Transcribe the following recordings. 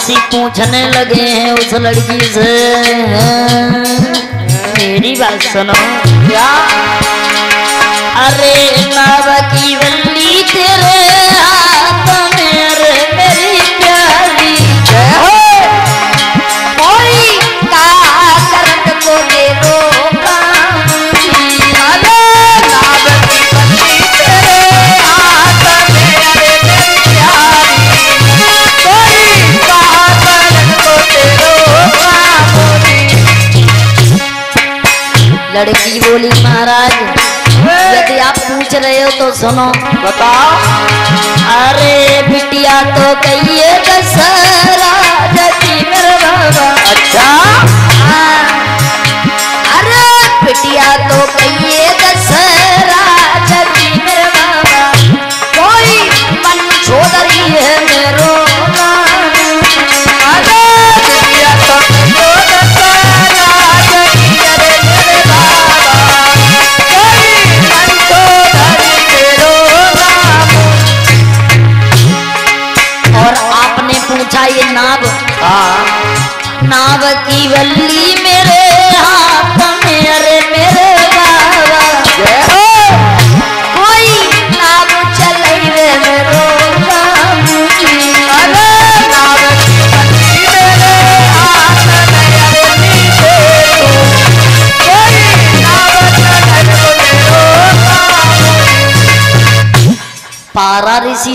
पूछने लगे हैं उस लड़की से। मेरी बात सुनो। क्या? अरे महाराज, यदि आप पूछ रहे हो तो सुनो। बताओ। अरे बिटिया तो कहिए दशहरा मेरा बाबा। नाव हाँ की वल्ली मेरे हाथ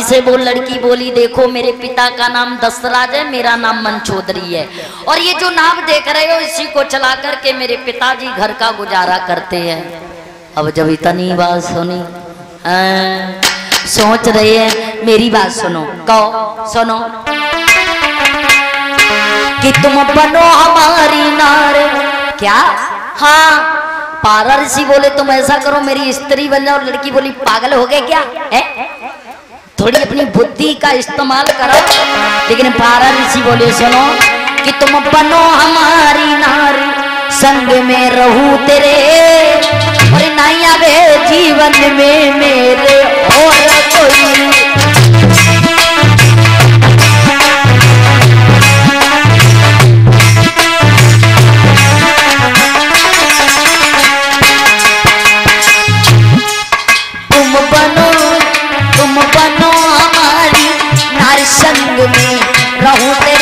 से वो लड़की बोली देखो मेरे पिता का नाम दसराज है मेरा नाम मनचौधरी है। और ये जो नाव देख रहे हो इसी को चला करके मेरे पिताजी घर का गुजारा करते हैं। अब जब इतनी बात सुनी हाँ, सोच रहे हैं मेरी बात सुनो कहो सुनो। कि तुम बनो हमारी नार। क्या? हाँ पारा ऋषि बोले तुम ऐसा करो मेरी स्त्री बन जाओ। लड़की बोली पागल हो गए क्या? है? थोड़ी अपनी बुद्धि का इस्तेमाल करो। लेकिन बारह ऋषि बोले, सुनो, कि तुम बनो हमारी नारी, संग में रहू तेरे। में रहूँ तेरे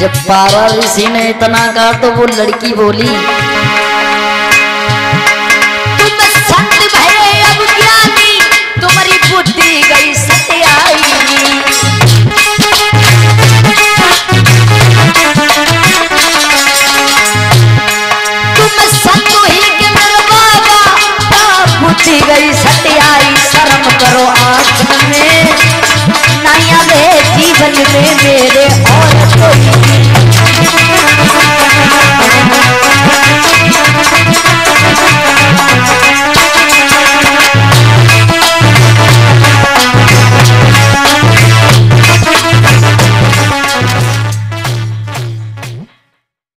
जब पारा ऋषि ने इतना कहा तो वो लड़की बोली मन में मेरे और कोई